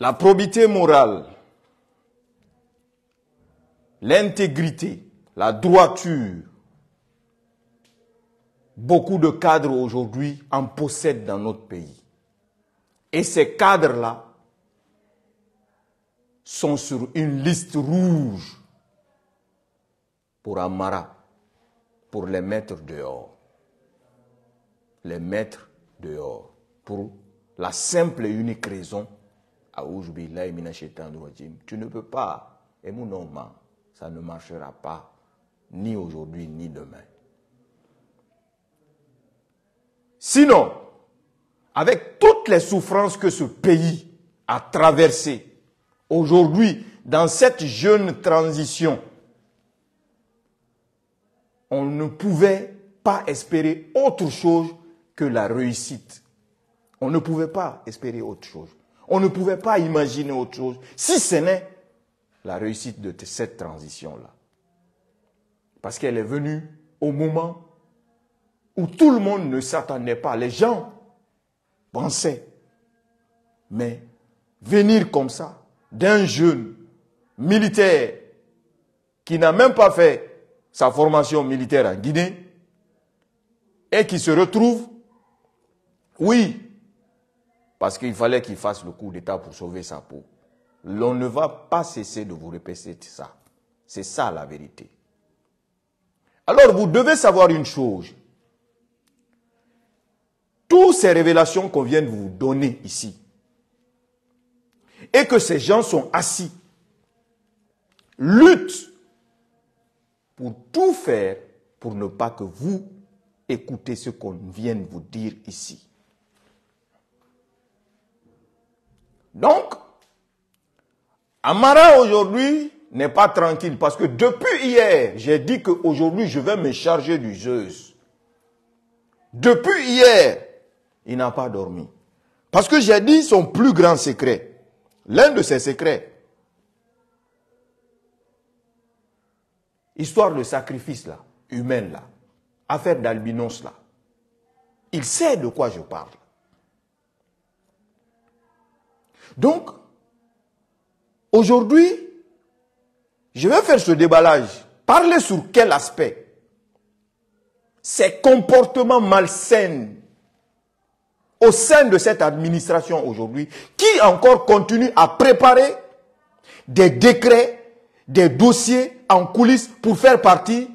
la probité morale, l'intégrité, la droiture, beaucoup de cadres aujourd'hui en possèdent dans notre pays. Et ces cadres-là sont sur une liste rouge pour Amara, pour les mettre dehors. Les mettre dehors. Pour la simple et unique raison, tu ne peux pas, et mon nom, ça ne marchera pas, ni aujourd'hui, ni demain. Sinon, avec toutes les souffrances que ce pays a traversées, aujourd'hui, dans cette jeune transition, on ne pouvait pas espérer autre chose que la réussite. On ne pouvait pas espérer autre chose. On ne pouvait pas imaginer autre chose, si ce n'est la réussite de cette transition-là. Parce qu'elle est venue au moment où tout le monde ne s'attendait pas. Les gens pensaient. Mais venir comme ça, d'un jeune militaire qui n'a même pas fait sa formation militaire en Guinée et qui se retrouve, oui, parce qu'il fallait qu'il fasse le coup d'État pour sauver sa peau. L'on ne va pas cesser de vous répéter ça. C'est ça la vérité. Alors vous devez savoir une chose. Toutes ces révélations qu'on vient de vous donner ici, et que ces gens sont assis, luttent pour tout faire pour ne pas que vous écoutez ce qu'on vient de vous dire ici. Donc, Amara aujourd'hui n'est pas tranquille parce que depuis hier, j'ai dit qu'aujourd'hui je vais me charger du Zeus. Depuis hier, il n'a pas dormi. Parce que j'ai dit son plus grand secret. L'un de ses secrets. Histoire de sacrifice là, humaine là. Affaire d'albinos là. Il sait de quoi je parle. Donc, aujourd'hui, je vais faire ce déballage. Parler sur quel aspect? Ces comportements malsains au sein de cette administration aujourd'hui, qui encore continue à préparer des décrets, des dossiers en coulisses pour faire partie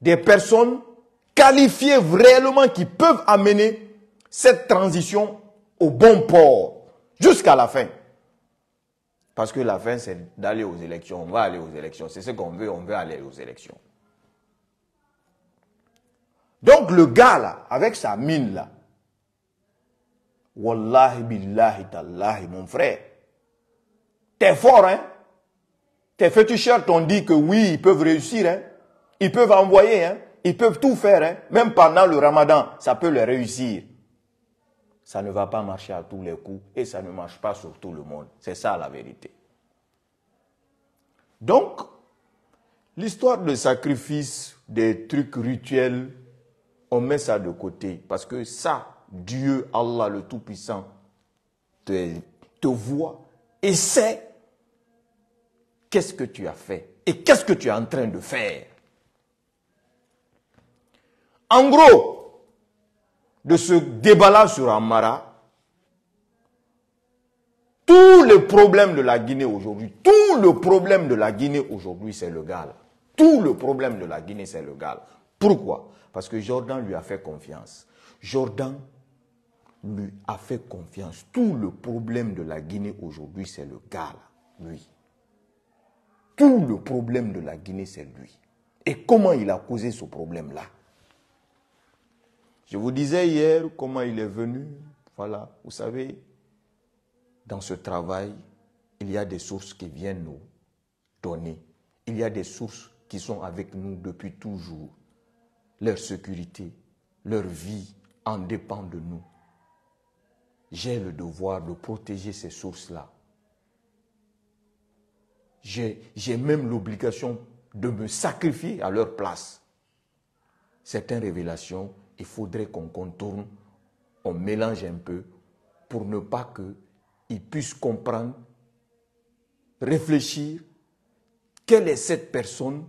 des personnes qualifiées réellement qui peuvent amener cette transition au bon port jusqu'à la fin. Parce que la fin, c'est d'aller aux élections. On va aller aux élections. C'est ce qu'on veut, on veut aller aux élections. Donc le gars là, avec sa mine là, Wallahi billahi tallahi, mon frère, t'es fort, hein? Tes féticheurs t'ont dit que oui, ils peuvent réussir, hein? Ils peuvent envoyer, hein? Ils peuvent tout faire, hein? Même pendant le ramadan, ça peut les réussir ça ne va pas marcher à tous les coups et ça ne marche pas sur tout le monde. C'est ça la vérité. Donc, l'histoire de sacrifice, des trucs rituels, on met ça de côté parce que ça, Dieu, Allah le Tout-Puissant, te, te voit et sait qu'est-ce que tu as fait et qu'est-ce que tu es en train de faire. En gros, de ce débat sur Amara, tous les problèmes de la Guinée aujourd'hui, tout le problème de la Guinée aujourd'hui, c'est le gars. Tout le problème de la Guinée, c'est le gars. Pourquoi? Parce que Jordan lui a fait confiance. Jordan lui a fait confiance. Tout le problème de la Guinée aujourd'hui, c'est le gars, lui. Tout le problème de la Guinée, c'est lui. Et comment il a causé ce problème-là? Je vous disais hier comment il est venu. Voilà, vous savez, dans ce travail, il y a des sources qui viennent nous donner. Il y a des sources qui sont avec nous depuis toujours. Leur sécurité, leur vie en dépend de nous. J'ai le devoir de protéger ces sources-là. J'ai même l'obligation de me sacrifier à leur place. Certaines révélations il faudrait qu'on contourne, on mélange un peu pour ne pas qu'ils puissent comprendre réfléchir quelle est cette personne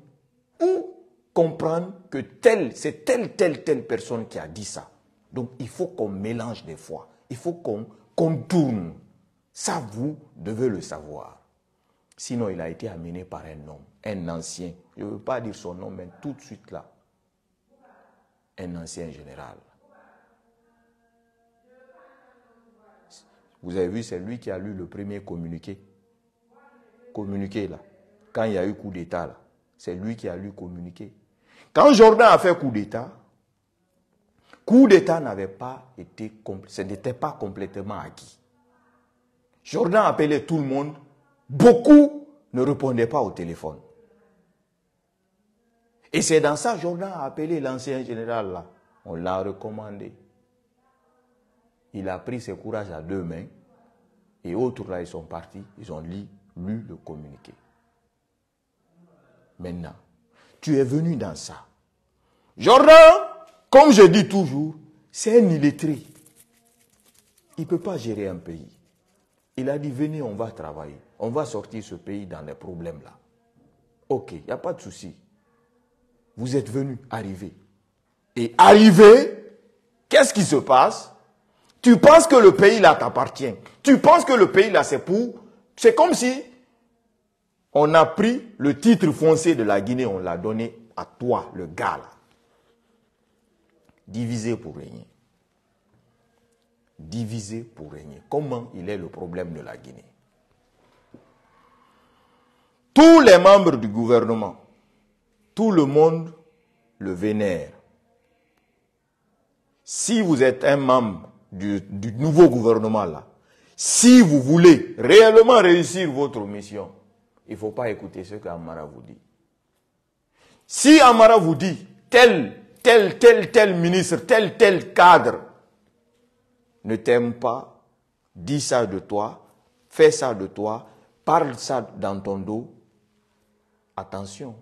ou comprendre que telle, c'est telle, telle, telle personne qui a dit ça. Donc il faut qu'on mélange des fois. Il faut qu'on contourne. Ça, vous devez le savoir. Sinon, il a été amené par un homme, un ancien. Je ne veux pas dire son nom, mais tout de suite là. Un ancien général. Vous avez vu, c'est lui qui a lu le premier communiqué. Communiqué là. Quand il y a eu coup d'État là. C'est lui qui a lu communiqué. Quand Jordan a fait coup d'État, coup d'État n'avait pas été, ce n'était pas complètement acquis. Jordan appelait tout le monde, beaucoup ne répondaient pas au téléphone. Et c'est dans ça, Jordan a appelé l'ancien général là. On l'a recommandé. Il a pris ses courages à deux mains. Et autres là, ils sont partis. Ils ont lu, lu le communiqué. Maintenant, tu es venu dans ça. Jordan, comme je dis toujours, c'est un illettré. Il ne peut pas gérer un pays. Il a dit, venez, on va travailler. On va sortir ce pays dans les problèmes là. Ok, il n'y a pas de souci. Vous êtes venu, arrivez. Et arrivé, qu'est-ce qui se passe? Tu penses que le pays là t'appartient. Tu penses que le pays là c'est pour... C'est comme si on a pris le titre foncier de la Guinée, on l'a donné à toi, le gars là. Divisé pour régner. Divisé pour régner. Comment il est le problème de la Guinée? Tous les membres du gouvernement, tout le monde le vénère. Si vous êtes un membre du, nouveau gouvernement là, si vous voulez réellement réussir votre mission, il ne faut pas écouter ce qu'Amara vous dit. Si Amara vous dit tel, tel, tel, tel ministre, tel, tel cadre ne t'aime pas, dit ça de toi, fait ça de toi, parle ça dans ton dos, attention.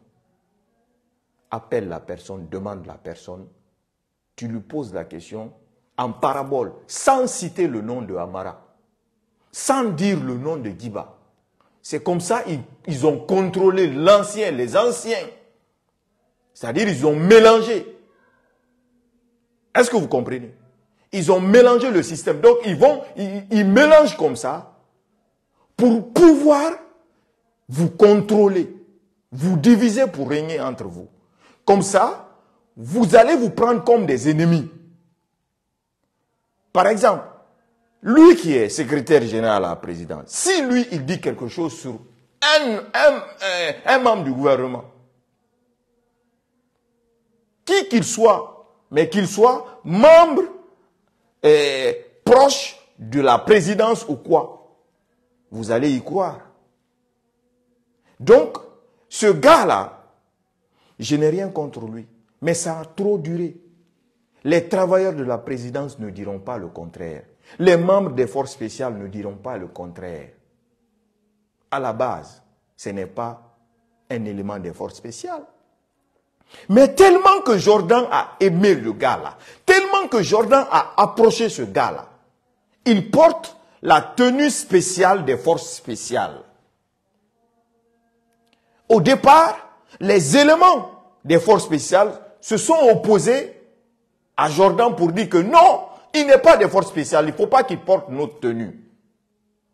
Appelle la personne, demande la personne, tu lui poses la question en parabole, sans citer le nom de Amara, sans dire le nom de Giba. C'est comme ça ils, ont contrôlé l'ancien, les anciens. C'est-à-dire ils ont mélangé. Est-ce que vous comprenez? Ils ont mélangé le système. Donc ils vont, ils mélangent comme ça pour pouvoir vous contrôler, vous diviser pour régner entre vous. Comme ça, vous allez vous prendre comme des ennemis. Par exemple, lui qui est secrétaire général à la présidence, si lui, il dit quelque chose sur un, un, membre du gouvernement, qui qu'il soit, mais qu'il soit membre et eh, proche de la présidence ou quoi, vous allez y croire. Donc, ce gars-là, je n'ai rien contre lui, mais ça a trop duré. Les travailleurs de la présidence ne diront pas le contraire. Les membres des forces spéciales ne diront pas le contraire. À la base, ce n'est pas un élément des forces spéciales. Mais tellement que Jordan a aimé le gars-là, tellement que Jordan a approché ce gars-là, il porte la tenue spéciale des forces spéciales. Au départ, les éléments des forces spéciales se sont opposés à Jordan pour dire que non, il n'est pas des forces spéciales, il ne faut pas qu'il porte notre tenue.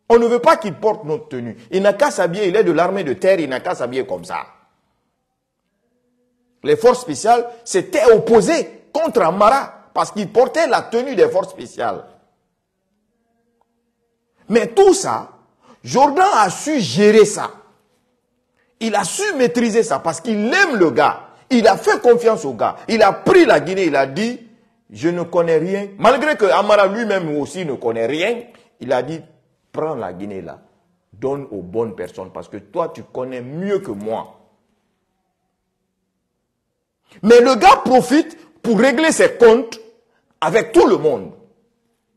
On ne veut pas qu'il porte notre tenue. Il n'a qu'à s'habiller, il est de l'armée de terre, il n'a qu'à s'habiller comme ça. Les forces spéciales s'étaient opposées contre Amara parce qu'il portait la tenue des forces spéciales. Mais tout ça, Jordan a su gérer ça. Il a su maîtriser ça parce qu'il aime le gars. Il a fait confiance au gars. Il a pris la Guinée, il a dit, je ne connais rien. Malgré que Amara lui-même aussi ne connaît rien, il a dit, prends la Guinée là, donne aux bonnes personnes, parce que toi, tu connais mieux que moi. Mais le gars profite pour régler ses comptes avec tout le monde.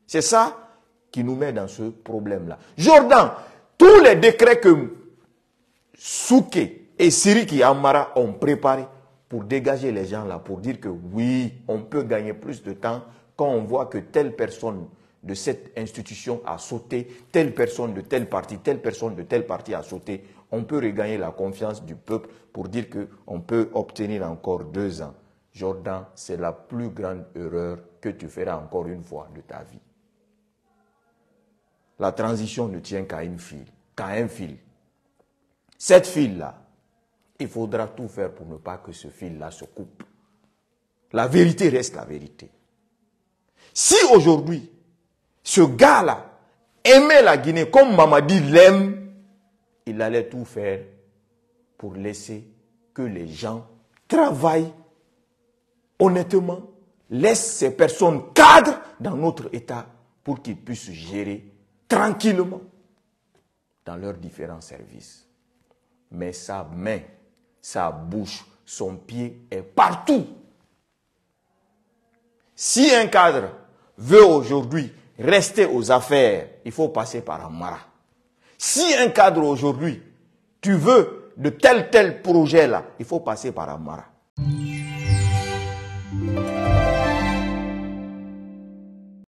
C'est ça qui nous met dans ce problème-là. Jordan, tous les décrets que Souké et Siriki Amara ont préparés, pour dégager les gens là, pour dire que oui, on peut gagner plus de temps quand on voit que telle personne de cette institution a sauté, telle personne de tel parti, telle personne de tel parti a sauté, on peut regagner la confiance du peuple pour dire qu'on peut obtenir encore deux ans. Jordan, c'est la plus grande erreur que tu feras encore une fois de ta vie. La transition ne tient qu'à une file, qu'à un fil. Cette file-là, il faudra tout faire pour ne pas que ce fil-là se coupe. La vérité reste la vérité. Si aujourd'hui, ce gars-là aimait la Guinée comme Mamadi l'aime, il allait tout faire pour laisser que les gens travaillent honnêtement, laisse ces personnes cadres dans notre État pour qu'ils puissent gérer tranquillement dans leurs différents services. Mais sa main, sa bouche, son pied est partout. Si un cadre veut aujourd'hui rester aux affaires, il faut passer par Amara. Si un cadre aujourd'hui, tu veux de tel tel projet là, il faut passer par Amara.